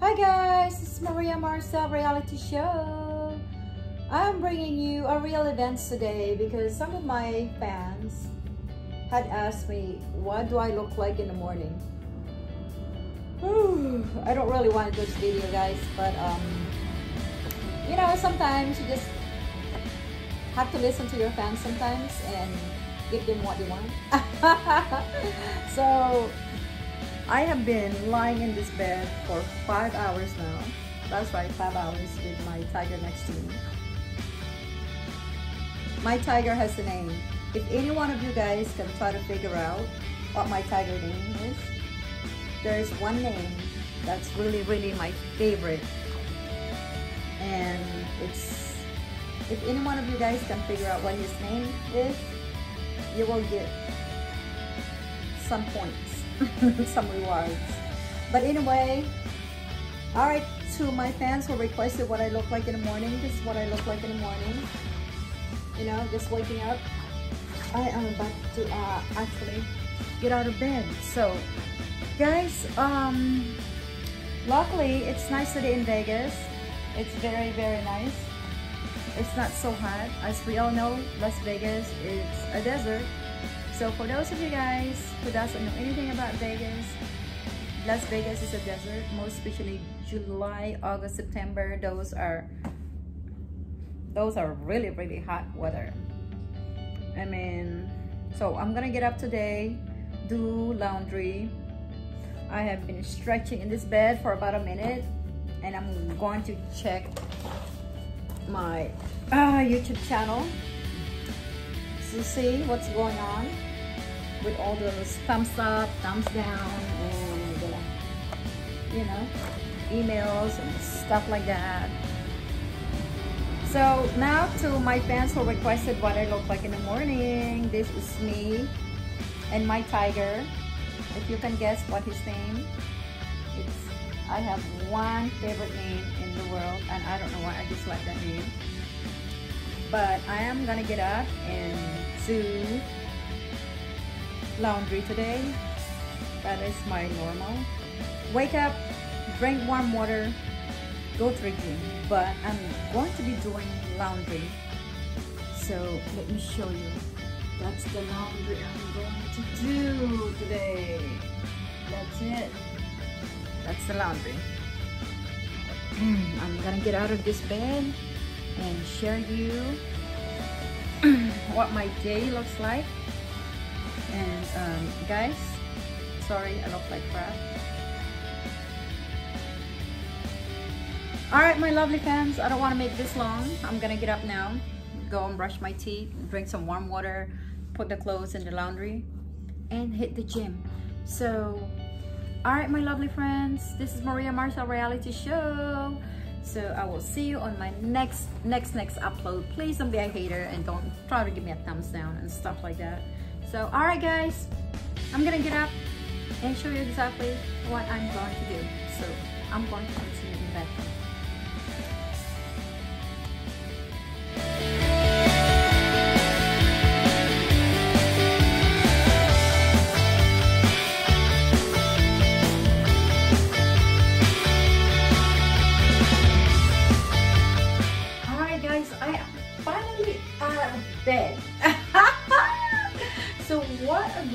Hi guys, it's Maria Marcel Reality Show. I'm bringing you a real events today because some of my fans had asked me, what do I look like in the morning? Whew, I don't really want to do this video guys, but um, you know, sometimes you just have to listen to your fans sometimes and give them what they want. so I have been lying in this bed for five hours now. That's right, five hours with my tiger next to me. My tiger has a name. If any one of you guys can try to figure out what my tiger name is, there's one name that's really, really my favorite. And it's, if any one of you guys can figure out what his name is, you will get some points. some rewards. But anyway, all right, to my fans who requested what I look like in the morning, this is what I look like in the morning. You know, just waking up. I am about to uh, actually get out of bed. So, guys, um, luckily it's nice today in Vegas. It's very, very nice. It's not so hot. As we all know, Las Vegas is a desert. So for those of you guys who doesn't know anything about Vegas, Las Vegas is a desert, most especially July, August, September. Those are those are really, really hot weather. I mean, so I'm gonna get up today, do laundry. I have been stretching in this bed for about a minute and I'm going to check my uh, YouTube channel to see what's going on with all those thumbs up, thumbs down, and uh, you know, emails and stuff like that. So now to my fans who requested what I look like in the morning, this is me and my tiger. If you can guess what his name, it's I have one favorite name in the world and I don't know why I dislike that name. But I am gonna get up and do laundry today. That is my normal. Wake up, drink warm water, go gym. But I'm going to be doing laundry. So let me show you. That's the laundry I'm going to do today. That's it. That's the laundry. Mm, I'm gonna get out of this bed and share you what my day looks like and um, guys sorry I look like crap. All right my lovely fans I don't want to make this long. I'm gonna get up now go and brush my teeth drink some warm water put the clothes in the laundry and hit the gym. So all right my lovely friends this is Maria Marcel reality show. So I will see you on my next next next upload. Please don't be a hater and don't try to give me a thumbs down and stuff like that so, alright guys, I'm gonna get up and show you exactly what I'm going to do. So, I'm going to continue in bed.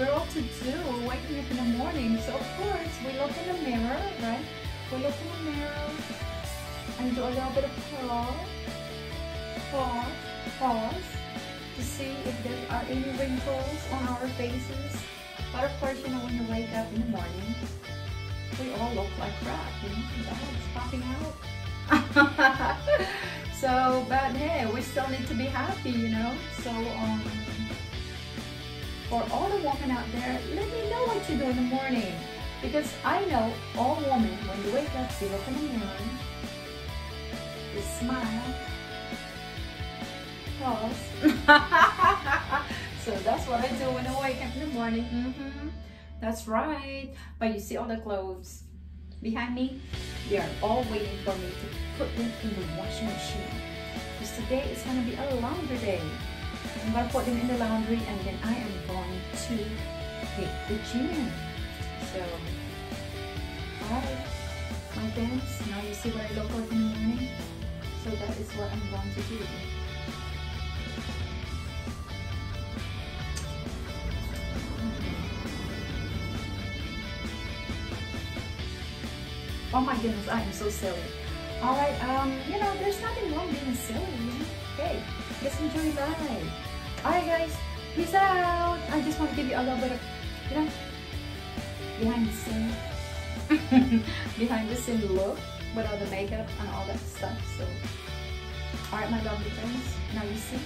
Girl to do waking up in the morning. So of course we look in the mirror, right? We look in the mirror and do a little bit of pause, pause, pause to see if there are any wrinkles on our faces. But of course, you know, when you wake up in the morning, we all look like crap, you know, head's popping out. so, but hey, we still need to be happy, you know. So, um, for all the women out there, let me know what you do in the morning. Because I know all women, when you wake up, they look in the mirror, they smile, pause. so that's what I do when I wake up in the morning. Mm -hmm. That's right. But you see all the clothes behind me? They are all waiting for me to put them in the washing machine. Because today is going to be a laundry day. I'm gonna put them in the laundry and then I am going to hit the gym. So, my pants. Now you see what I look like in the morning. So that is what I'm going to do. Oh my goodness, I am so silly. All right, um, you know, there's nothing wrong being silly. Hey, just enjoy life. All right, guys, peace out. I just want to give you a little bit of, you know, behind the scene, behind the scene look with all the makeup and all that stuff. So, all right, my lovely friends, now you see.